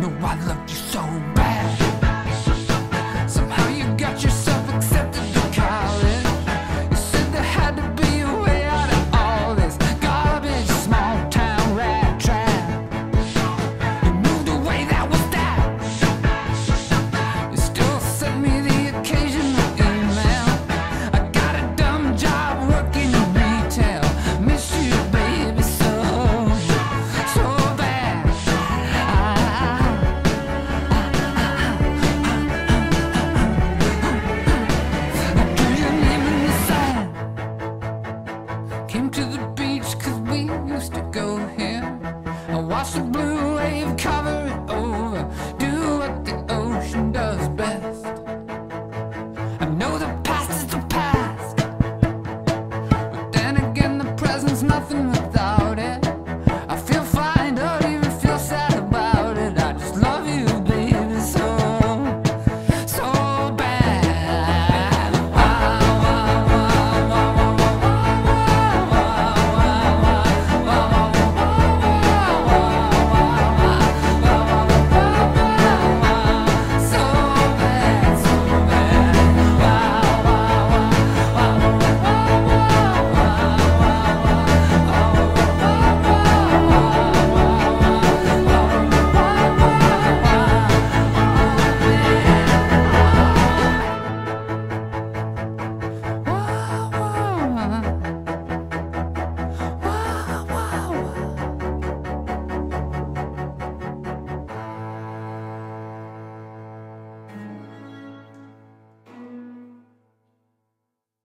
know I loved you so bad. came to the beach cause we used to go here.